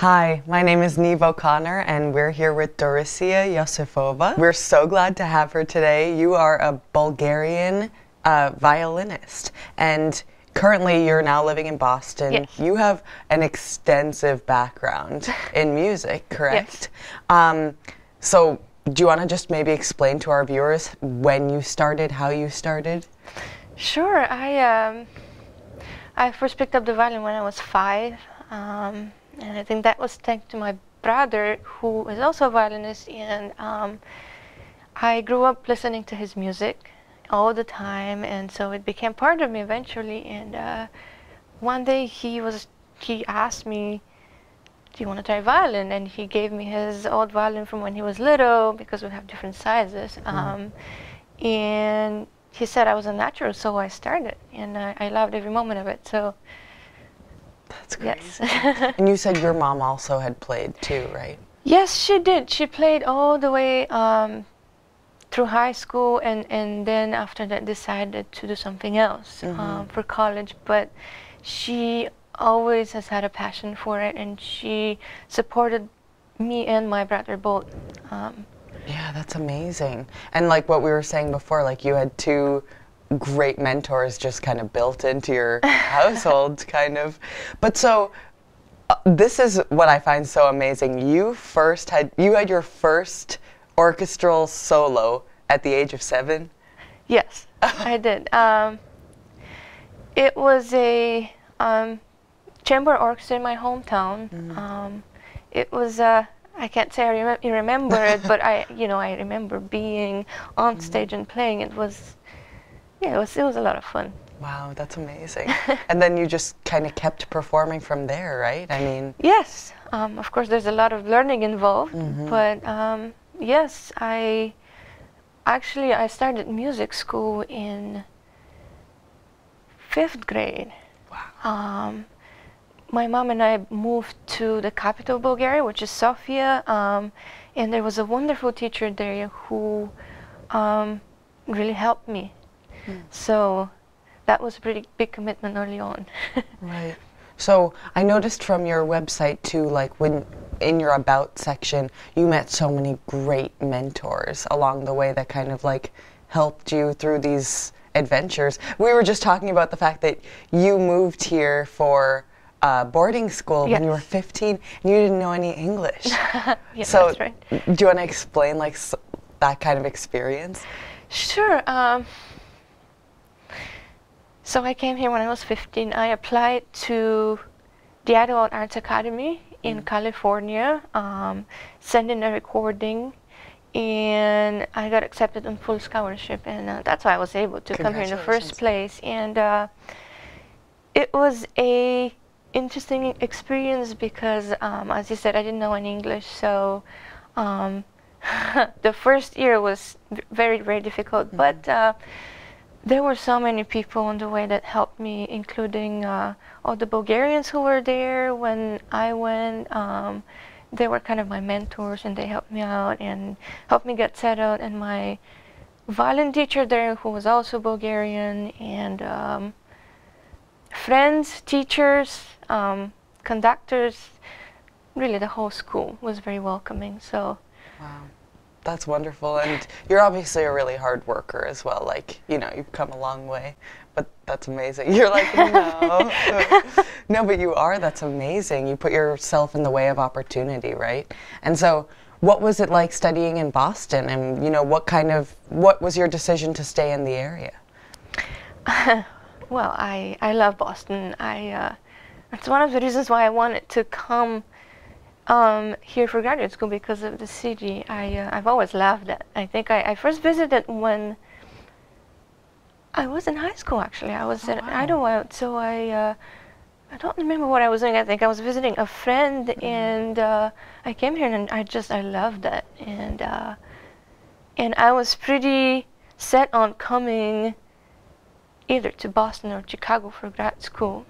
Hi, my name is Neve O'Connor, and we're here with Dorisiya Yosifova. We're so glad to have her today. You are a Bulgarian uh, violinist, and currently you're now living in Boston. Yes. You have an extensive background in music, correct? Um, so, do you want to just maybe explain to our viewers when you started, how you started? Sure. I um, I first picked up the violin when I was five, um, and I think that was thanks to my brother, who is also a violinist. And um, I grew up listening to his music all the time, and so it became part of me eventually. And uh, one day he was he asked me, "Do you want to try violin?" And he gave me his old violin from when he was little because we have different sizes. Um, and he said I was a natural, so I started, and I, I loved every moment of it. So That's great. yes, And you said your mom also had played too, right? yes, she did. She played all the way um, through high school, and and then after that decided to do something else um, for college. But she always has had a passion for it, and she supported me and my brother both. Um, Yeah, that's amazing. And like what we were saying before, like you had two great mentors just kind of built into your household, kind of. But so uh, this is what I find so amazing. You first had you had your first orchestral solo at the age of seven. Yes, I did. Um, it was a um, chamber orchestra in my hometown. Um, it was uh, I can't say I rem- remember it, but I, you know, I remember being on stage and playing. It was, yeah, it was it was a lot of fun. Wow, that's amazing. and then you just kind of kept performing from there, right? I mean, Yes, um, of course, there's a lot of learning involved, but um, yes, I actually I started music school in fifth grade. wow. Um, my mom and I moved to the capital of Bulgaria, which is Sofia, um, and there was a wonderful teacher there who um, really helped me. So that was a pretty big commitment early on. Right. So I noticed from your website too, like when in your about section, you met so many great mentors along the way that kind of like helped you through these adventures. We were just talking about the fact that you moved here for uh, boarding school when you were 15 and you didn't know any English. yeah, so that's right. do you want to explain like s- that kind of experience? Sure. Um, so I came here when I was 15. I applied to the Idyllwild Arts Academy in California, um, sent in a recording, and I got accepted on full scholarship, and uh, that's why I was able to come here in the first place. And uh, it was a interesting experience because, um, as you said, I didn't know any English, so um, the first year was very, very difficult. But uh, there were so many people on the way that helped me, including uh, all the Bulgarians who were there when I went. Um, they were kind of my mentors, and they helped me out and helped me get settled. And my violin teacher there, who was also Bulgarian, and um, friends, teachers, um, conductors, really the whole school was very welcoming. So Wow. That's wonderful. And you're obviously a really hard worker as well. Like, you know, you've come a long way. But that's amazing. You're like, no. no, but you are. That's amazing. You put yourself in the way of opportunity, right? And so, what was it like studying in Boston? And, you know, what kind of, what was your decision to stay in the area? Well, I, I love Boston. I uh, it's one of the reasons why I wanted to come um, here for graduate school because of the city. I uh, I've always loved it. I think I, I first visited when I was in high school. Actually, I was Oh, at wow. Idyllwild, so I uh, I don't remember what I was doing. I think I was visiting a friend, Mm-hmm. and uh, I came here and I just I loved it, and uh, and I was pretty set on coming either to Boston or Chicago for grad school.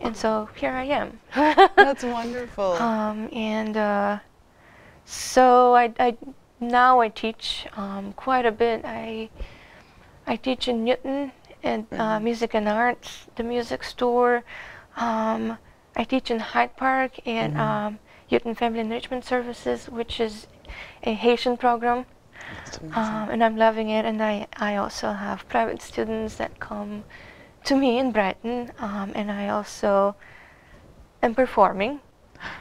And so here I am. That's wonderful. um, and uh, so I, I now I teach um, quite a bit. I I teach in Newton and uh, music and arts, the music store. Um, I teach in Hyde Park and um, Youth and Family Enrichment Services, which is a Haitian program. Um, and I'm loving it. And I, I also have private students that come to me in Brighton. Um, and I also am performing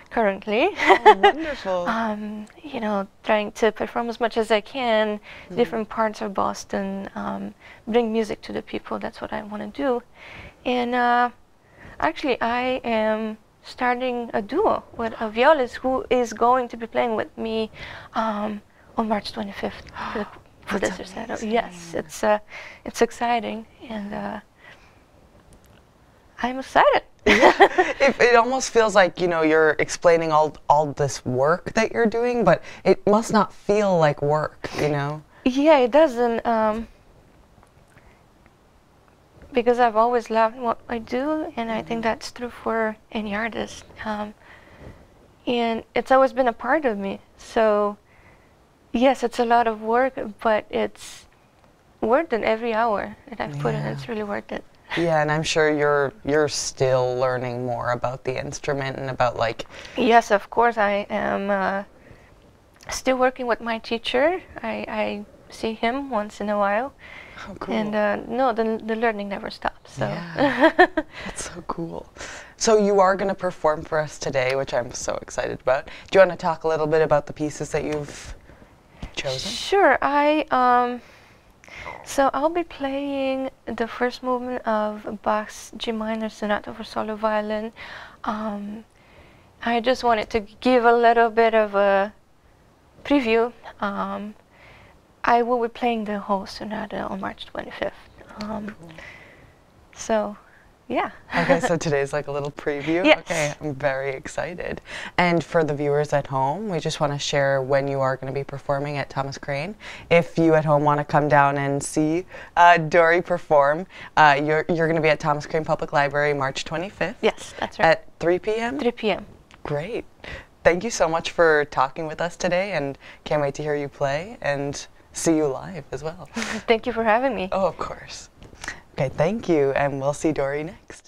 currently. oh, wonderful. um, you know, trying to perform as much as I can, different parts of Boston, um, bring music to the people. That's what I want to do. And uh, actually, I am starting a duo with a violist who is going to be playing with me um, on March 25th for, the, for this recital. Yes, it's uh, it's exciting, and uh, I'm excited. it, it almost feels like you know you're explaining all all this work that you're doing, but it must not feel like work, you know. Yeah, it doesn't. Um, because I've always loved what I do, and I think that's true for any artist. Um, and it's always been a part of me. So, yes, it's a lot of work, but it's worth it every hour that I've put in. It's really worth it. Yeah, and I'm sure you're you're still learning more about the instrument and about like Yes, of course, I am uh, still working with my teacher. I, I see him once in a while. oh cool. And uh, no, the, the learning never stops. So. Yeah. That's so cool. So you are going to perform for us today, which I'm so excited about. Do you want to talk a little bit about the pieces that you've chosen? Sure. I um. So I'll be playing the first movement of Bach's G minor sonata for solo violin. Um, I just wanted to give a little bit of a preview. Um, I will be playing the whole sonata on March 25th. Um, so, yeah. Okay, so today's like a little preview. Yes. Okay, I'm very excited. And for the viewers at home, we just want to share when you are going to be performing at Thomas Crane. If you at home want to come down and see uh, Dory perform, uh, you're, you're going to be at Thomas Crane Public Library March 25th yes, that's right. at 3 p.m. 3 p.m. Great. Thank you so much for talking with us today and can't wait to hear you play and see you live as well. Thank you for having me. oh, of course. Okay, thank you, and we'll see Dory next.